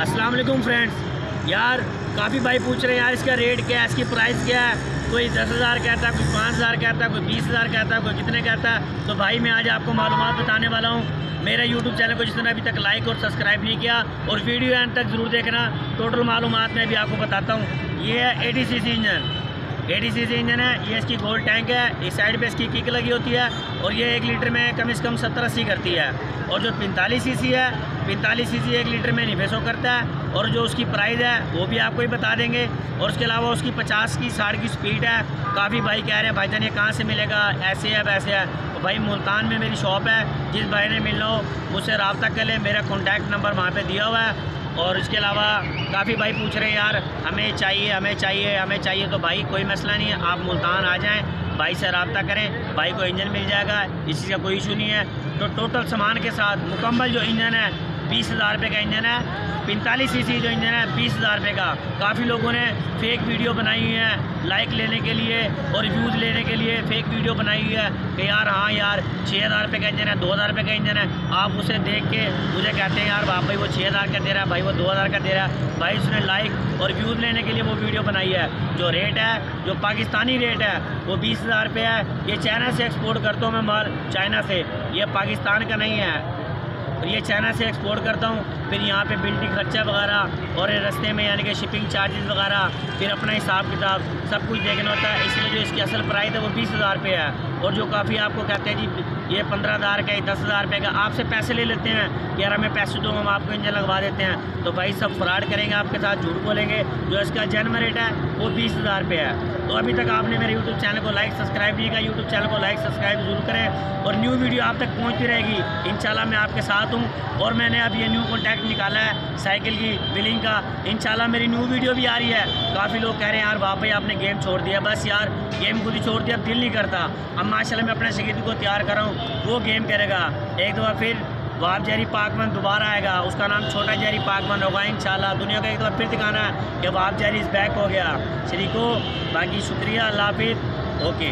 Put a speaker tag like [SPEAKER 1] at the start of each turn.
[SPEAKER 1] अस्सलाम वालेकुम फ्रेंड्स। यार, काफ़ी भाई पूछ रहे हैं, यार, इसका रेट क्या है, इसकी प्राइस क्या है? कोई दस हज़ार कहता है, कोई पाँच हज़ार कहता है, कोई बीस हज़ार कहता है, कोई कितने कहता है? तो भाई, मैं आज आपको मालूम बताने वाला हूँ। मेरे यूट्यूब चैनल को जिसने अभी तक लाइक और सब्सक्राइब नहीं किया, और वीडियो एंड तक ज़रूर देखना। टोटल मालूम मैं भी आपको बताता हूँ। ये है ए इंजन ए इंजन है, ये इसकी गोल्ड टैंक है, इस साइड पे इसकी किक लगी होती है, और ये एक लीटर में कम से कम सत्तर अस्सी करती है। और जो पैंतालीस सी है पैंतालीस सी एक लीटर में निवेशो करता है और जो उसकी प्राइस है, वो भी आपको ही बता देंगे। और उसके अलावा उसकी पचास की, साठ की स्पीड है। काफ़ी भाई कह रहे हैं भाईजान ये कहाँ से मिलेगा? ऐसे है, वैसे है। तो भाई मुल्तान में मेरी शॉप है। जिस भाई ने मिलना हो, मुझसे रबता कर ले। मेरा कॉन्टैक्ट नंबर वहाँ पर दिया हुआ है। और इसके अलावा काफ़ी भाई पूछ रहे हैं, यार, हमें चाहिए हमें चाहिए हमें चाहिए। तो भाई कोई मसला नहीं है, आप मुल्तान आ जाएँ, भाई से रबता करें। भाई को इंजन मिल जाएगा, इस का कोई इशू नहीं है। तो टोटल सामान के साथ मुकम्मल जो इंजन है बीस हज़ार रुपये का इंजन है, पैंतालीस सी जो इंजन है, बीस हज़ार रुपये का। काफ़ी लोगों ने फेक वीडियो बनाई हुई है लाइक लेने के लिए और व्यूज़ लेने के लिए फेक वीडियो बनाई हुई है कि यार हाँ यार छः हज़ार रुपये का इंजन है, दो हज़ार रुपये का इंजन है। आप उसे देख के मुझे कहते हैं, यार बाप भाई, वो छः हज़ार का दे रहा है, भाई वो दो हज़ार का दे रहा है। भाई उसने लाइक और व्यूज़ लेने के लिए वो वीडियो बनाई है। जो रेट है, जो पाकिस्तानी रेट है, वो बीस हज़ार रुपये है। ये चाइना से एक्सपोर्ट करता हूँ मैं माल चाइना से। ये पाकिस्तान का नहीं है। और ये चाइना से एक्सपोर्ट करता हूँ। फिर यहाँ पे बिल्डिंग खर्चा वगैरह और रस्ते में यानी कि शिपिंग चार्जेस वगैरह, फिर अपना हिसाब किताब सब कुछ देखना होता है। इसलिए जो इसकी असल प्राइस है वो बीस हज़ार रुपये है। और जो काफ़ी आपको कहते हैं जी, ये पंद्रह हज़ार का दस हज़ार रुपये का, आपसे पैसे ले लेते हैं। कि यार हमें पैसे दो हम आपको इंजन लगवा देते हैं। तो भाई सब फ्रॉड करेंगे आपके साथ, झूठ बोलेंगे। जो इसका जन्म रेट है, वो बीस हज़ार रुपये है। तो अभी तक आपने मेरे यूट्यूब चैनल को लाइक सब्सक्राइब नहीं किया यूट्यूब चैनल को लाइक सब्सक्राइब ज़रूर करें। और न्यू वीडियो आप तक पहुँचती रहेगी। इन मैं आपके साथ हूँ। और मैंने अब ये न्यू कॉन्टैक्ट निकाला है साइकिल की बिलिंग का। इन मेरी न्यू वीडियो भी आ रही है। काफ़ी लोग कह रहे हैं, यार भाई आपने गेम छोड़ दिया। बस यार गेम खुद ही छोड़ दिया, दिल नहीं करता। अब माशाल्लाह मैं अपने शहीद को तैयार कर रहा हूँ। वो गेम करेगा। एक दफ़ा फिर वाब जहरी पाकमन दोबारा आएगा। उसका नाम छोटा जहरी पाकमन होगा इन दुनिया का एक दफ़ा फिर दिखाना है कि वाब जहरी इस बैक हो गया। शरीको बाकी शुक्रिया, अल्लाह हाफिज़। ओके।